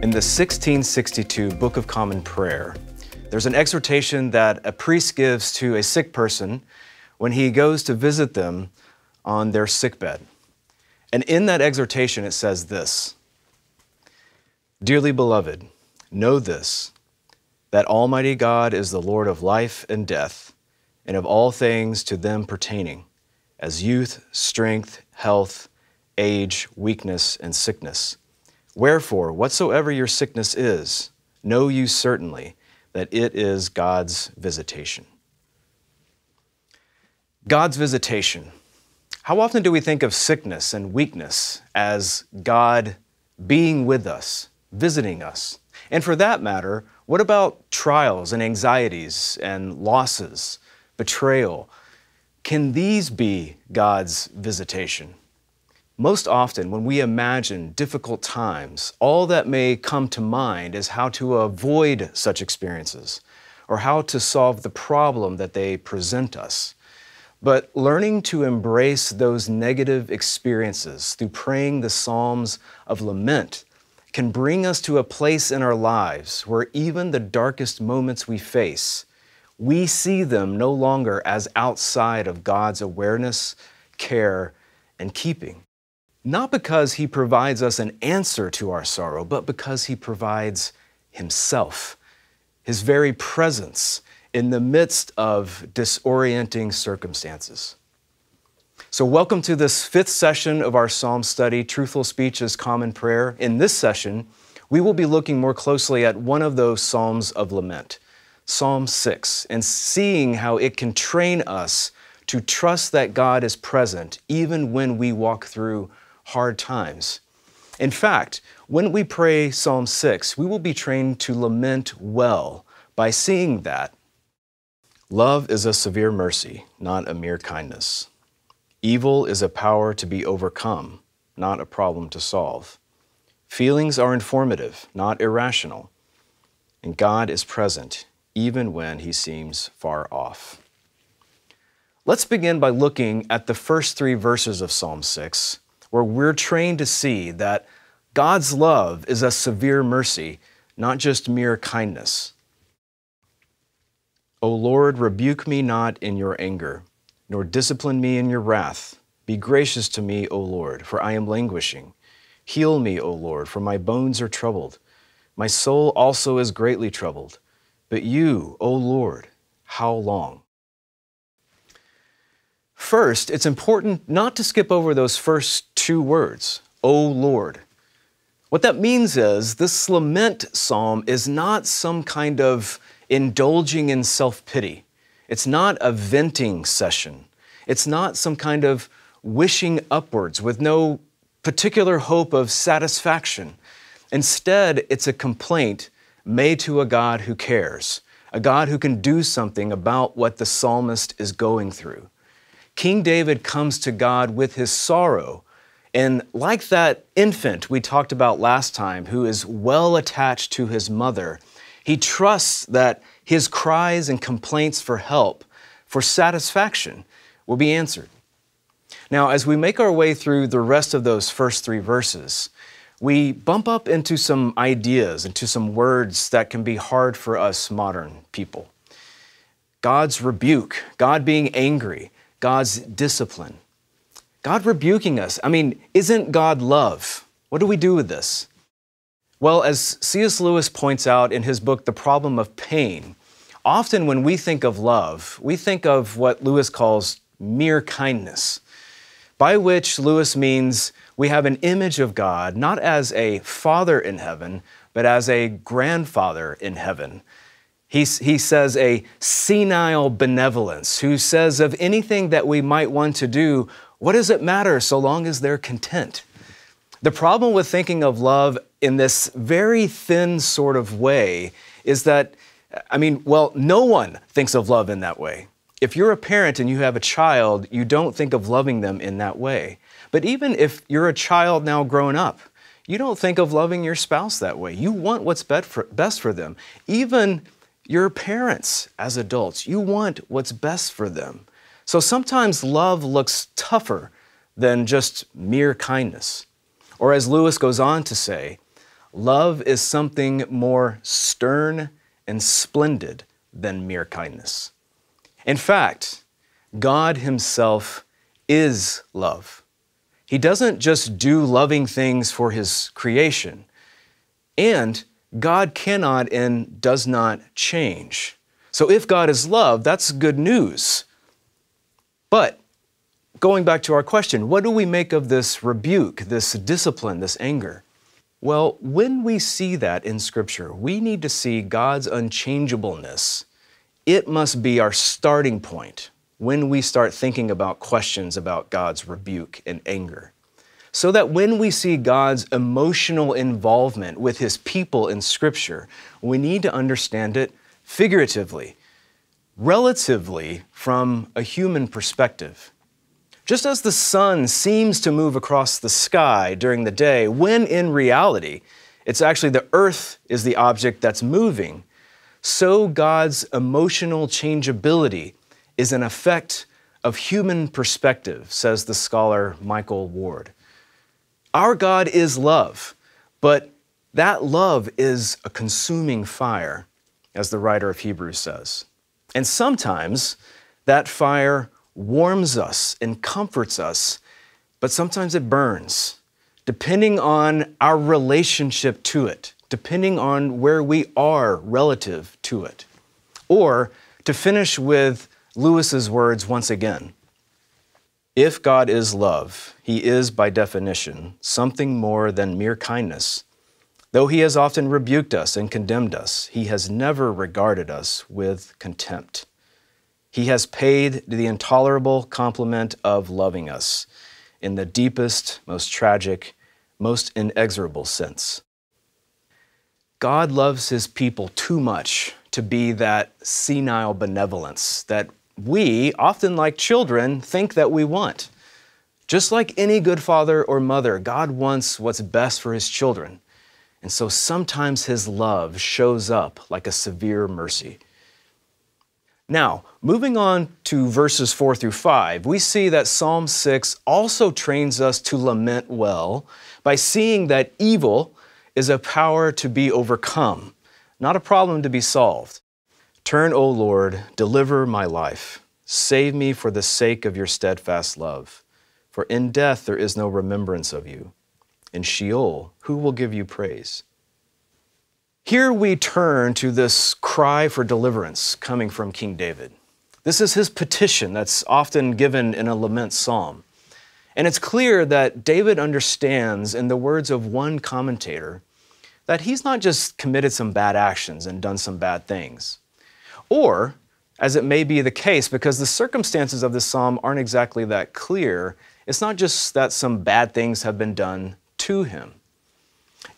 In the 1662 Book of Common Prayer, there's an exhortation that a priest gives to a sick person when he goes to visit them on their sickbed. And in that exhortation, it says this Dearly beloved, know this, that Almighty God is the Lord of life and death, and of all things to them pertaining, as youth, strength, health, age, weakness, and sickness. Wherefore, whatsoever your sickness is, know you certainly that it is God's visitation. God's visitation. How often do we think of sickness and weakness as God being with us, visiting us? And for that matter, what about trials and anxieties and losses, betrayal? Can these be God's visitation? Most often, when we imagine difficult times, all that may come to mind is how to avoid such experiences or how to solve the problem that they present us. But learning to embrace those negative experiences through praying the Psalms of lament can bring us to a place in our lives where even the darkest moments we face, we see them no longer as outside of God's awareness, care, and keeping. Not because He provides us an answer to our sorrow, but because He provides Himself, His very presence in the midst of disorienting circumstances. So, welcome to this fifth session of our Psalm study, Truthful Speech is Common Prayer. In this session, we will be looking more closely at one of those Psalms of lament, Psalm 6, and seeing how it can train us to trust that God is present even when we walk through hard times. In fact, when we pray Psalm 6, we will be trained to lament well by seeing that love is a severe mercy, not a mere kindness. Evil is a power to be overcome, not a problem to solve. Feelings are informative, not irrational. And God is present, even when he seems far off. Let's begin by looking at the first three verses of Psalm 6 where we're trained to see that God's love is a severe mercy, not just mere kindness. O Lord, rebuke me not in your anger, nor discipline me in your wrath. Be gracious to me, O Lord, for I am languishing. Heal me, O Lord, for my bones are troubled. My soul also is greatly troubled. But you, O Lord, how long? First, it's important not to skip over those first two words, O Lord. What that means is this lament psalm is not some kind of indulging in self pity. It's not a venting session. It's not some kind of wishing upwards with no particular hope of satisfaction. Instead, it's a complaint made to a God who cares, a God who can do something about what the psalmist is going through. King David comes to God with his sorrow. And like that infant we talked about last time, who is well attached to his mother, he trusts that his cries and complaints for help, for satisfaction, will be answered. Now, as we make our way through the rest of those first three verses, we bump up into some ideas, into some words that can be hard for us modern people. God's rebuke, God being angry, God's discipline. God rebuking us. I mean, isn't God love? What do we do with this? Well, as C.S. Lewis points out in his book, The Problem of Pain, often when we think of love, we think of what Lewis calls mere kindness, by which Lewis means we have an image of God not as a father in heaven, but as a grandfather in heaven he, he says a senile benevolence, who says of anything that we might want to do, what does it matter so long as they're content? The problem with thinking of love in this very thin sort of way is that, I mean, well, no one thinks of love in that way. If you're a parent and you have a child, you don't think of loving them in that way. But even if you're a child now grown up, you don't think of loving your spouse that way. You want what's best for them. Even your parents as adults, you want what's best for them. So sometimes love looks tougher than just mere kindness. Or as Lewis goes on to say, love is something more stern and splendid than mere kindness. In fact, God Himself is love. He doesn't just do loving things for His creation, and God cannot and does not change. So if God is love, that's good news. But going back to our question, what do we make of this rebuke, this discipline, this anger? Well, when we see that in Scripture, we need to see God's unchangeableness. It must be our starting point when we start thinking about questions about God's rebuke and anger. So that when we see God's emotional involvement with His people in Scripture, we need to understand it figuratively, relatively from a human perspective. Just as the sun seems to move across the sky during the day, when in reality, it's actually the earth is the object that's moving, so God's emotional changeability is an effect of human perspective, says the scholar Michael Ward. Our God is love, but that love is a consuming fire, as the writer of Hebrews says. And sometimes that fire warms us and comforts us, but sometimes it burns, depending on our relationship to it, depending on where we are relative to it. Or to finish with Lewis's words once again if God is love, he is by definition something more than mere kindness. Though he has often rebuked us and condemned us, he has never regarded us with contempt. He has paid the intolerable compliment of loving us in the deepest, most tragic, most inexorable sense. God loves his people too much to be that senile benevolence that we, often like children, think that we want. Just like any good father or mother, God wants what's best for his children. And so sometimes his love shows up like a severe mercy. Now, moving on to verses 4 through 5, we see that Psalm 6 also trains us to lament well by seeing that evil is a power to be overcome, not a problem to be solved. Turn, O Lord, deliver my life. Save me for the sake of your steadfast love. For in death there is no remembrance of you. In Sheol, who will give you praise? Here we turn to this cry for deliverance coming from King David. This is his petition that's often given in a lament psalm. And it's clear that David understands, in the words of one commentator, that he's not just committed some bad actions and done some bad things, or, as it may be the case, because the circumstances of this psalm aren't exactly that clear, it's not just that some bad things have been done to him.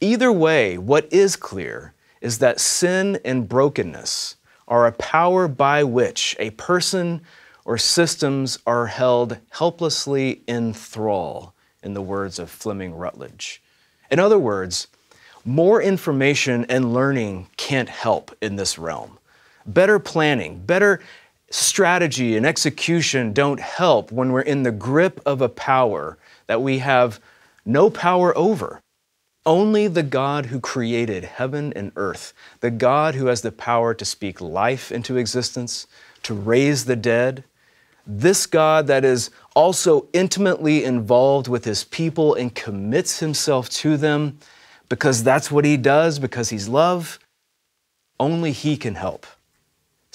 Either way, what is clear is that sin and brokenness are a power by which a person or systems are held helplessly in thrall, in the words of Fleming Rutledge. In other words, more information and learning can't help in this realm. Better planning, better strategy and execution don't help when we're in the grip of a power that we have no power over. Only the God who created heaven and earth, the God who has the power to speak life into existence, to raise the dead, this God that is also intimately involved with his people and commits himself to them because that's what he does, because he's love, only he can help.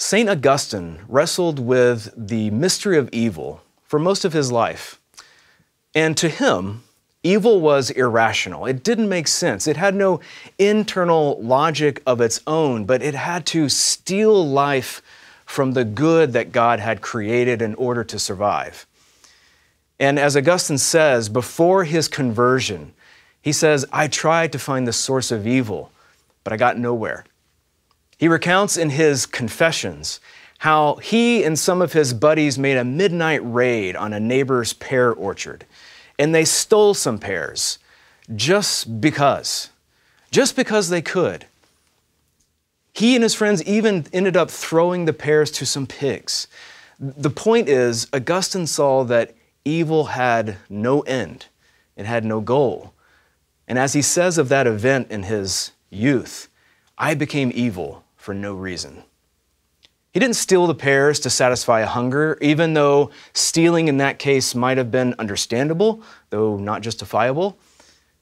St. Augustine wrestled with the mystery of evil for most of his life. And to him, Evil was irrational. It didn't make sense. It had no internal logic of its own, but it had to steal life from the good that God had created in order to survive. And as Augustine says, before his conversion, he says, I tried to find the source of evil, but I got nowhere. He recounts in his Confessions how he and some of his buddies made a midnight raid on a neighbor's pear orchard and they stole some pears just because, just because they could. He and his friends even ended up throwing the pears to some pigs. The point is, Augustine saw that evil had no end, it had no goal. And as he says of that event in his youth, I became evil for no reason. He didn't steal the pears to satisfy a hunger, even though stealing in that case might have been understandable, though not justifiable,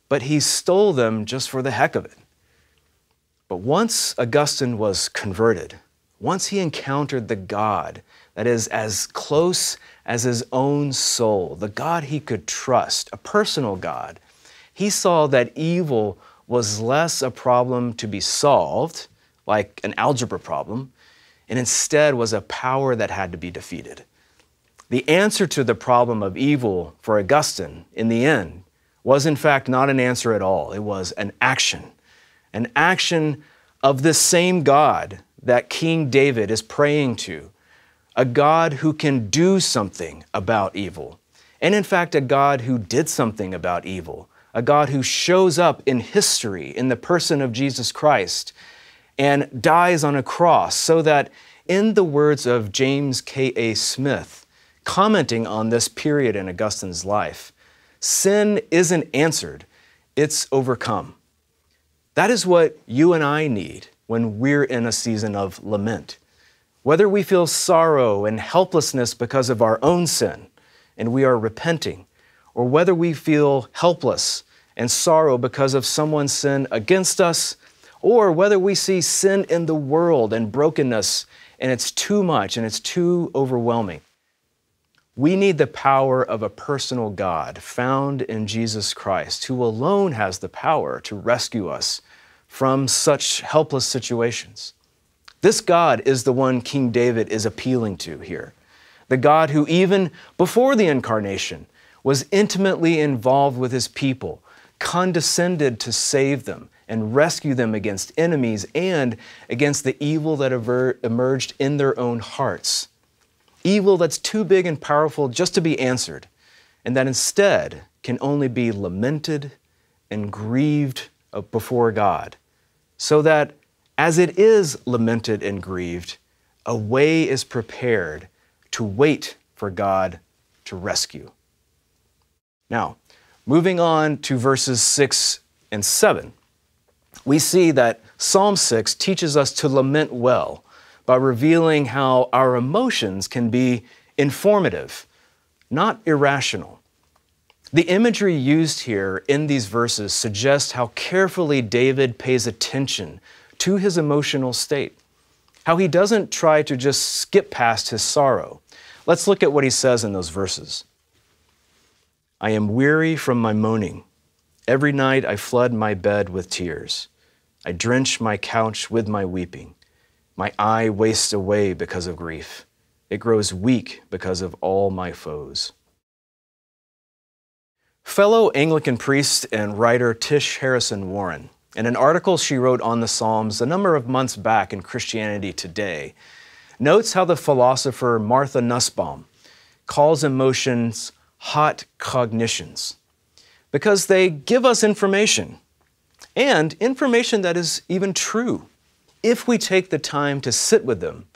but he stole them just for the heck of it. But once Augustine was converted, once he encountered the God that is as close as his own soul, the God he could trust, a personal God, he saw that evil was less a problem to be solved, like an algebra problem, and instead was a power that had to be defeated. The answer to the problem of evil for Augustine, in the end, was in fact not an answer at all. It was an action, an action of this same God that King David is praying to, a God who can do something about evil, and in fact, a God who did something about evil, a God who shows up in history in the person of Jesus Christ and dies on a cross so that, in the words of James K.A. Smith, commenting on this period in Augustine's life, sin isn't answered, it's overcome. That is what you and I need when we're in a season of lament. Whether we feel sorrow and helplessness because of our own sin and we are repenting, or whether we feel helpless and sorrow because of someone's sin against us or whether we see sin in the world and brokenness and it's too much and it's too overwhelming. We need the power of a personal God found in Jesus Christ, who alone has the power to rescue us from such helpless situations. This God is the one King David is appealing to here. The God who, even before the incarnation, was intimately involved with his people, condescended to save them, and rescue them against enemies and against the evil that emerged in their own hearts. Evil that's too big and powerful just to be answered, and that instead can only be lamented and grieved before God. So that as it is lamented and grieved, a way is prepared to wait for God to rescue. Now, moving on to verses 6 and 7 we see that Psalm 6 teaches us to lament well by revealing how our emotions can be informative, not irrational. The imagery used here in these verses suggests how carefully David pays attention to his emotional state, how he doesn't try to just skip past his sorrow. Let's look at what he says in those verses. I am weary from my moaning. Every night I flood my bed with tears. I drench my couch with my weeping. My eye wastes away because of grief. It grows weak because of all my foes. Fellow Anglican priest and writer Tish Harrison Warren, in an article she wrote on the Psalms a number of months back in Christianity Today, notes how the philosopher Martha Nussbaum calls emotions hot cognitions because they give us information and information that is even true if we take the time to sit with them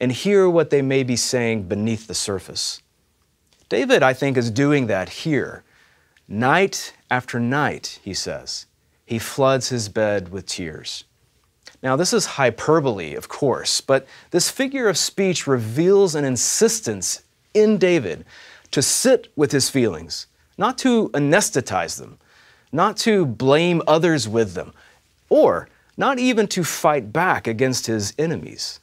and hear what they may be saying beneath the surface. David, I think, is doing that here. Night after night, he says, he floods his bed with tears. Now, this is hyperbole, of course, but this figure of speech reveals an insistence in David to sit with his feelings, not to anesthetize them, not to blame others with them, or not even to fight back against his enemies.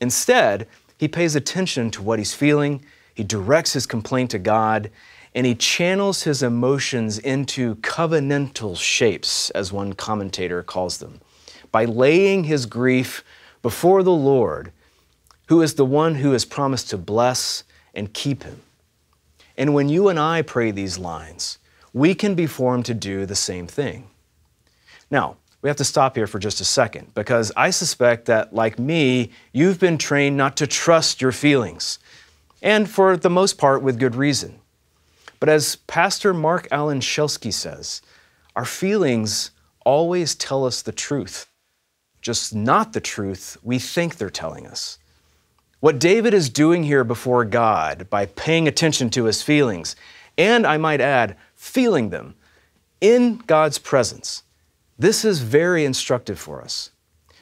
Instead, he pays attention to what he's feeling, he directs his complaint to God, and he channels his emotions into covenantal shapes, as one commentator calls them, by laying his grief before the Lord, who is the one who has promised to bless and keep him. And when you and I pray these lines, we can be formed to do the same thing. Now, we have to stop here for just a second because I suspect that, like me, you've been trained not to trust your feelings, and for the most part with good reason. But as Pastor Marc Alan Schelske says, our feelings always tell us the truth, just not the truth we think they're telling us. What David is doing here before God by paying attention to his feelings, and I might add, feeling them in God's presence, this is very instructive for us.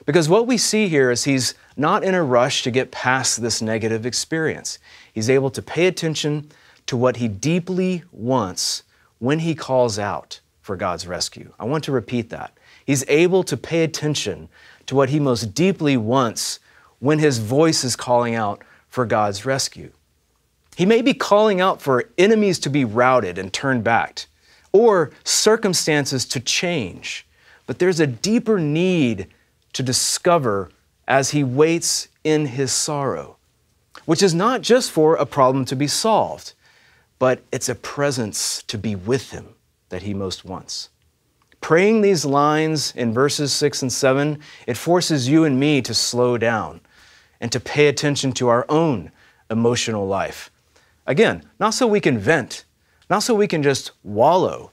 Because what we see here is he's not in a rush to get past this negative experience. He's able to pay attention to what he deeply wants when he calls out for God's rescue. I want to repeat that. He's able to pay attention to what he most deeply wants when his voice is calling out for God's rescue. He may be calling out for enemies to be routed and turned back, or circumstances to change, but there's a deeper need to discover as he waits in his sorrow, which is not just for a problem to be solved, but it's a presence to be with him that he most wants. Praying these lines in verses 6 and 7, it forces you and me to slow down and to pay attention to our own emotional life. Again, not so we can vent, not so we can just wallow,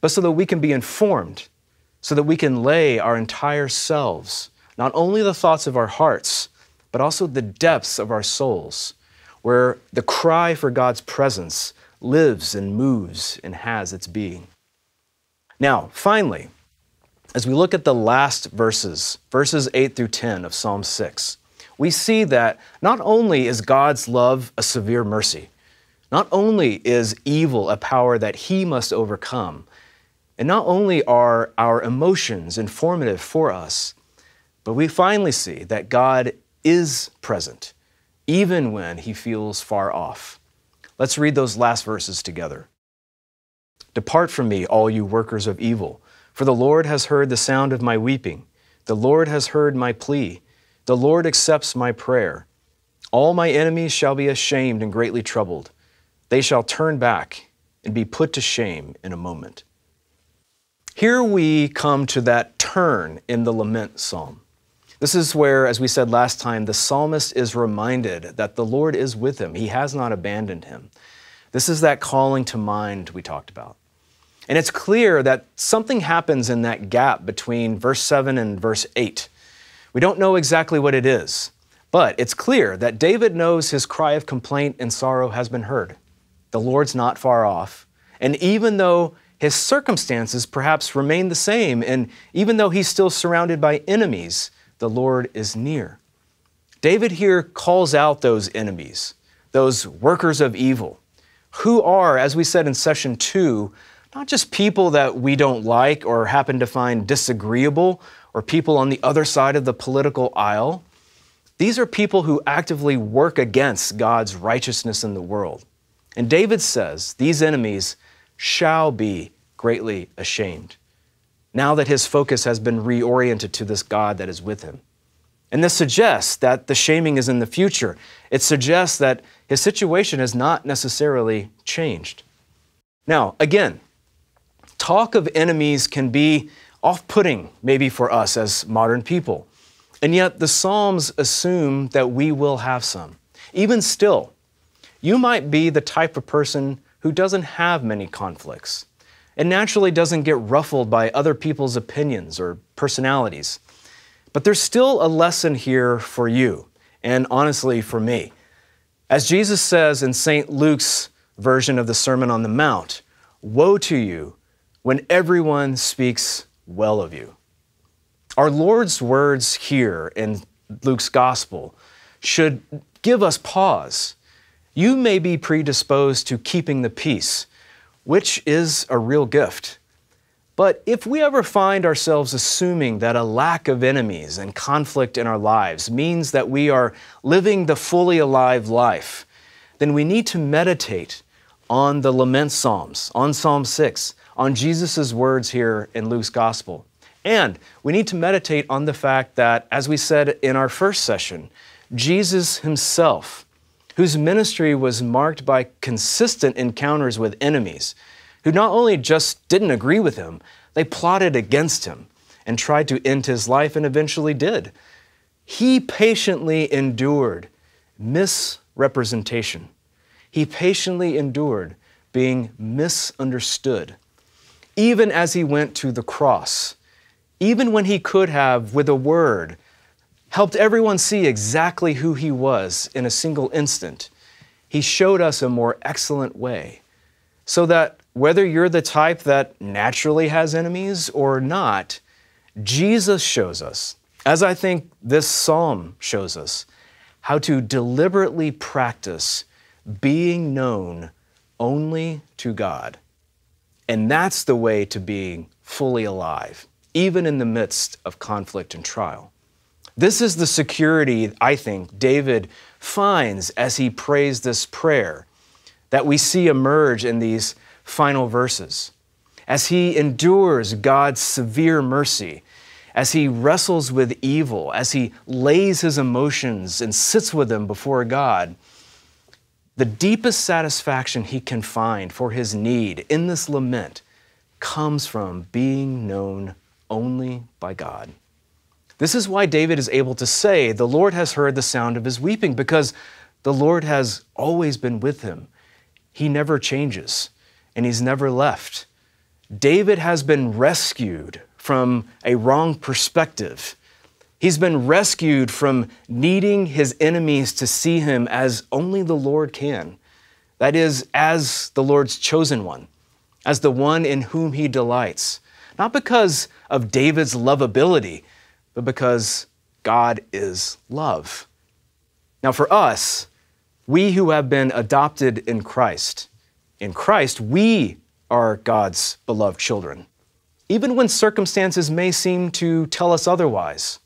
but so that we can be informed, so that we can lay our entire selves, not only the thoughts of our hearts, but also the depths of our souls, where the cry for God's presence lives and moves and has its being. Now, finally, as we look at the last verses, verses 8 through 10 of Psalm 6, we see that not only is God's love a severe mercy, not only is evil a power that he must overcome, and not only are our emotions informative for us, but we finally see that God is present, even when he feels far off. Let's read those last verses together. Depart from me, all you workers of evil, for the Lord has heard the sound of my weeping. The Lord has heard my plea. The Lord accepts my prayer. All my enemies shall be ashamed and greatly troubled. They shall turn back and be put to shame in a moment. Here we come to that turn in the lament psalm. This is where, as we said last time, the psalmist is reminded that the Lord is with him. He has not abandoned him. This is that calling to mind we talked about. And it's clear that something happens in that gap between verse 7 and verse 8. We don't know exactly what it is, but it's clear that David knows his cry of complaint and sorrow has been heard. The Lord's not far off. And even though his circumstances perhaps remain the same, and even though he's still surrounded by enemies, the Lord is near. David here calls out those enemies, those workers of evil, who are, as we said in session two, not just people that we don't like or happen to find disagreeable or people on the other side of the political aisle. These are people who actively work against God's righteousness in the world. And David says these enemies shall be greatly ashamed now that his focus has been reoriented to this God that is with him. And this suggests that the shaming is in the future. It suggests that his situation has not necessarily changed. Now, again, talk of enemies can be off putting, maybe for us as modern people. And yet, the Psalms assume that we will have some. Even still, you might be the type of person who doesn't have many conflicts and naturally doesn't get ruffled by other people's opinions or personalities. But there's still a lesson here for you, and honestly, for me. As Jesus says in St. Luke's version of the Sermon on the Mount, Woe to you when everyone speaks well of you. Our Lord's words here in Luke's gospel should give us pause. You may be predisposed to keeping the peace, which is a real gift. But if we ever find ourselves assuming that a lack of enemies and conflict in our lives means that we are living the fully alive life, then we need to meditate on the lament psalms, on Psalm 6, on Jesus' words here in Luke's gospel. And we need to meditate on the fact that, as we said in our first session, Jesus himself, whose ministry was marked by consistent encounters with enemies, who not only just didn't agree with him, they plotted against him and tried to end his life and eventually did. He patiently endured misrepresentation. He patiently endured being misunderstood even as he went to the cross, even when he could have, with a word, helped everyone see exactly who he was in a single instant, he showed us a more excellent way. So that whether you're the type that naturally has enemies or not, Jesus shows us, as I think this psalm shows us, how to deliberately practice being known only to God. And that's the way to being fully alive, even in the midst of conflict and trial. This is the security, I think, David finds as he prays this prayer that we see emerge in these final verses. As he endures God's severe mercy, as he wrestles with evil, as he lays his emotions and sits with them before God, the deepest satisfaction he can find for his need in this lament comes from being known only by God. This is why David is able to say, The Lord has heard the sound of his weeping, because the Lord has always been with him. He never changes, and he's never left. David has been rescued from a wrong perspective. He's been rescued from needing his enemies to see him as only the Lord can. That is, as the Lord's chosen one, as the one in whom he delights. Not because of David's lovability, but because God is love. Now, for us, we who have been adopted in Christ, in Christ, we are God's beloved children even when circumstances may seem to tell us otherwise.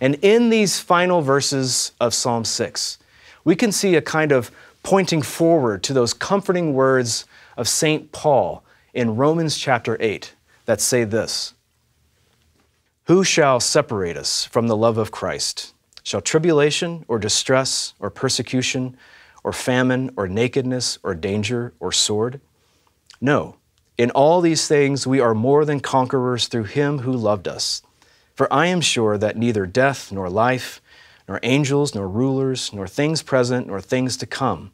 And in these final verses of Psalm 6, we can see a kind of pointing forward to those comforting words of St. Paul in Romans chapter 8 that say this Who shall separate us from the love of Christ? Shall tribulation or distress or persecution or famine or nakedness or danger or sword? No. In all these things, we are more than conquerors through him who loved us. For I am sure that neither death, nor life, nor angels, nor rulers, nor things present, nor things to come,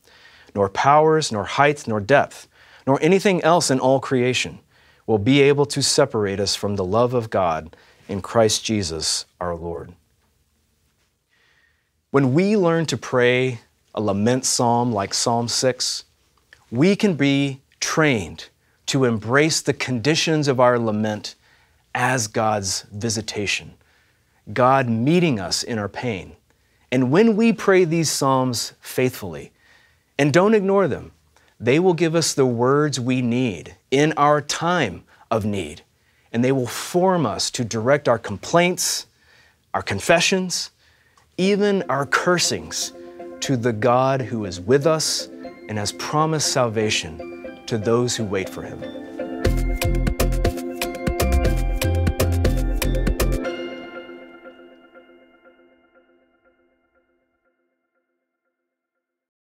nor powers, nor height, nor depth, nor anything else in all creation will be able to separate us from the love of God in Christ Jesus our Lord. When we learn to pray a lament psalm like Psalm 6, we can be trained to embrace the conditions of our lament as God's visitation, God meeting us in our pain. And when we pray these Psalms faithfully, and don't ignore them, they will give us the words we need in our time of need. And they will form us to direct our complaints, our confessions, even our cursings to the God who is with us and has promised salvation to those who wait for him.